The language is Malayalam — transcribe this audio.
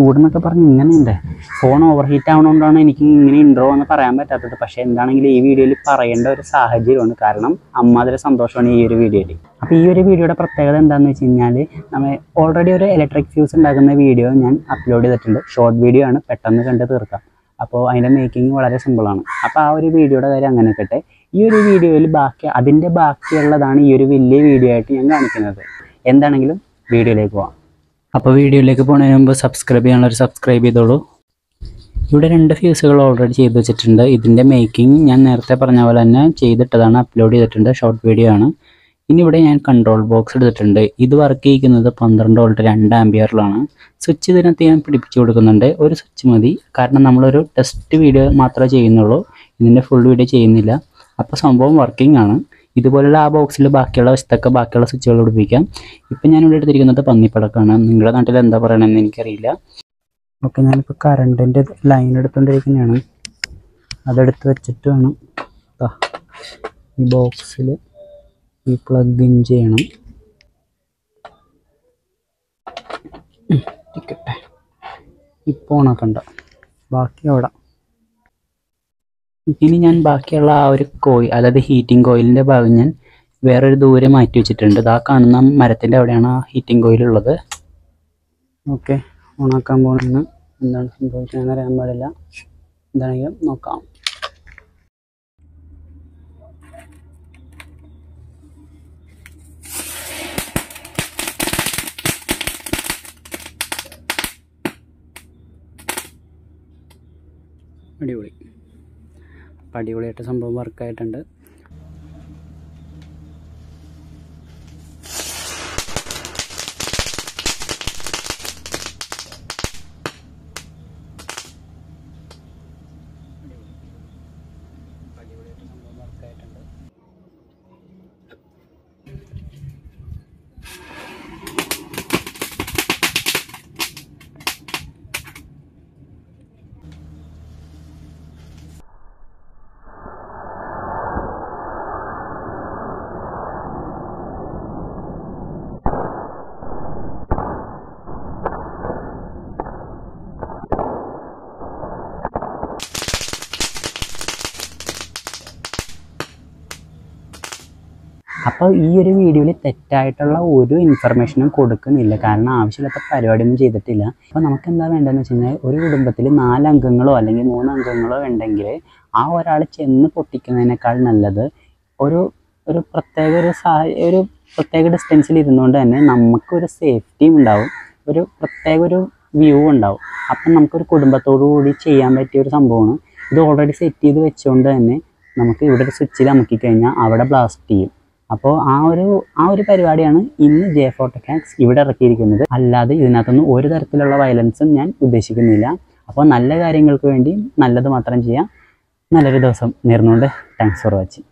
ചൂടെന്നൊക്കെ പറഞ്ഞ് ഇങ്ങനെയുണ്ട്. ഫോൺ ഓവർ ഹീറ്റ് ആവണോണ്ടാണ് എനിക്ക് ഇങ്ങനെ ഉണ്ടോ എന്ന് പറയാൻ പറ്റാത്തത്. പക്ഷേ എന്താണെങ്കിലും ഈ വീഡിയോയിൽ പറയേണ്ട ഒരു സാഹചര്യമാണ്. കാരണം അമ്മാതിരി സന്തോഷമാണ് ഈ ഒരു വീഡിയോയിൽ. അപ്പോൾ ഈ ഒരു വീഡിയോയുടെ പ്രത്യേകത എന്താണെന്ന് വെച്ച് കഴിഞ്ഞാൽ നമ്മൾ ഓൾറെഡി ഒരു ഇലക്ട്രിക് ഫ്യൂസ് ഉണ്ടാക്കുന്ന വീഡിയോ ഞാൻ അപ്ലോഡ് ചെയ്തിട്ടുണ്ട്. ഷോർട്ട് വീഡിയോ ആണ്. പെട്ടെന്ന് കണ്ട് തീർക്കാം. അപ്പോൾ അതിന്റെ മേക്കിംഗ് വളരെ സിമ്പിളാണ് അപ്പോൾ ആ ഒരു വീഡിയോയുടെ കാര്യം അങ്ങനെ നിൽക്കട്ടെ ഈ ഒരു വീഡിയോയിൽ ബാക്കി അതിന്റെ ബാക്കിയുള്ളതാണ് ഈ ഒരു വലിയ വീഡിയോ ആയിട്ട് ഞാൻ കാണിക്കുന്നത്. എന്താണെങ്കിലും വീഡിയോയിലേക്ക് പോവാം. അപ്പോൾ വീഡിയോയിലേക്ക് പോകുന്നതിന് മുമ്പ് സബ്സ്ക്രൈബ് ചെയ്യാനുള്ളവർ സബ്സ്ക്രൈബ് ചെയ്തോളൂ. ഇവിടെ രണ്ട് ഫ്യൂസുകൾ ഓൾറെഡി ചെയ്ത് വെച്ചിട്ടുണ്ട്. ഇതിന്റെ മേക്കിംഗ് ഞാൻ നേരത്തെ പറഞ്ഞ പോലെ തന്നെ ചെയ്തിട്ടതാണ് അപ്ലോഡ് ചെയ്തിട്ടുണ്ട്. ഷോർട്ട് വീഡിയോ ആണ്. ഇനി ഇവിടെ ഞാൻ കൺട്രോൾ ബോക്സ് എടുത്തിട്ടുണ്ട്. ഇത് വർക്ക് ചെയ്യിക്കുന്നത് പന്ത്രണ്ട് വോൾട്ട് രണ്ട് ആംബിയറിലാണ് സ്വിച്ച് ഇതിനകത്ത് ഞാൻ പിടിപ്പിച്ചു കൊടുക്കുന്നുണ്ട്. ഒരു സ്വിച്ച് മതി. കാരണം നമ്മളൊരു ടെസ്റ്റ് വീഡിയോ മാത്രമേ ചെയ്യുന്നുള്ളൂ. ഇതിന്റെ ഫുൾ വീഡിയോ ചെയ്യുന്നില്ല. അപ്പോൾ സംഭവം വർക്കിംഗ് ആണ്. ഇതുപോലുള്ള ആ ബോക്സിൽ ബാക്കിയുള്ള വശത്തൊക്കെ ബാക്കിയുള്ള സ്വിച്ചുകൾ പിടിപ്പിക്കാം. ഇപ്പം ഞാനിവിടെ എടുത്തിരിക്കുന്നത് പന്നിപ്പടക്കാണ്. നിങ്ങളുടെ നാട്ടിൽ എന്താ പറയണമെന്ന് എനിക്കറിയില്ല. ഓക്കെ ഞാനിപ്പോൾ കറണ്ടിന്റെ ലൈൻ എടുത്തുകൊണ്ടിരിക്കുന്നതാണ് അതെടുത്ത് വെച്ചിട്ട് വേണം. ഈ ബോക്സിൽ ഈ പ്ലഗ് ഇൻ ചെയ്യണം ഇപ്പോൾ ഓണാക്കണ്ട. ബാക്കി അവിടെ. ഇനി ഞാൻ ബാക്കിയുള്ള ആ ഒരു കോയിൽ അതായത് ഹീറ്റിംഗ് കോയിലിന്റെ ഭാഗം ഞാൻ വേറൊരു ദൂരെ മാറ്റി വെച്ചിട്ടുണ്ട്. ആ കാണുന്ന മരത്തിന്റെ അവിടെയാണ് ആ ഹീറ്റിംഗ് കോയിൽ ഉള്ളത്. ഓക്കെ ഓണാക്കാൻ പോകുന്ന എന്താണ് സംഭവിക്കുന്നതെന്ന് അറിയാൻ പാടില്ല. എന്താണെങ്കിലും നോക്കാം. അടിപൊളി. അടിപൊളിയായിട്ട് സംഭവം വർക്കായിട്ടുണ്ട് അപ്പോൾ ഈ ഒരു വീഡിയോയിൽ തെറ്റായിട്ടുള്ള ഒരു ഇൻഫർമേഷനും കൊടുക്കുന്നില്ല. കാരണം ആവശ്യമില്ലാത്ത പരിപാടിയൊന്നും ചെയ്തിട്ടില്ല. അപ്പോൾ നമുക്ക് എന്താ വേണ്ടതെന്ന് വെച്ച് കഴിഞ്ഞാൽ ഒരു കുടുംബത്തിൽ നാല് അംഗങ്ങളോ അല്ലെങ്കിൽ മൂന്ന് അംഗങ്ങളോ ഉണ്ടെങ്കിൽ ആ ഒരാൾ ചെന്ന് പൊട്ടിക്കുന്നതിനേക്കാൾ നല്ലത് ഒരു ഒരു പ്രത്യേക ഒരു ഒരു പ്രത്യേക ഡിസ്റ്റൻസിൽ ഇരുന്നുകൊണ്ട് തന്നെ നമുക്കൊരു സേഫ്റ്റിയും ഉണ്ടാവും. ഒരു പ്രത്യേക ഒരു വ്യൂ ഉണ്ടാവും. അപ്പം നമുക്കൊരു കുടുംബത്തോടു കൂടി ചെയ്യാൻ പറ്റിയ ഒരു സംഭവമാണ്. ഇത് ഓൾറെഡി സെറ്റ് ചെയ്ത് വെച്ചുകൊണ്ട് തന്നെ നമുക്ക് ഇവിടെ ഒരു സ്വിച്ചിൽ അമുക്കി കഴിഞ്ഞാൽ അവിടെ ബ്ലാസ്റ്റ് ചെയ്യും. അപ്പോൾ ആ ഒരു ആ ഒരു പരിപാടിയാണ് ഇന്ന് ജെ ഫോട്ടോകാക്സ് ഇവിടെ ഇറക്കിയിരിക്കുന്നത്. അല്ലാതെ ഇതിനകത്തൊന്നും ഒരു തരത്തിലുള്ള വയലൻസും ഞാൻ ഉദ്ദേശിക്കുന്നില്ല. അപ്പോൾ നല്ല കാര്യങ്ങൾക്ക് വേണ്ടി നല്ലത് മാത്രം ചെയ്യാം. നല്ലൊരു ദിവസം നേർന്നുകൊണ്ട്. Thanks for watching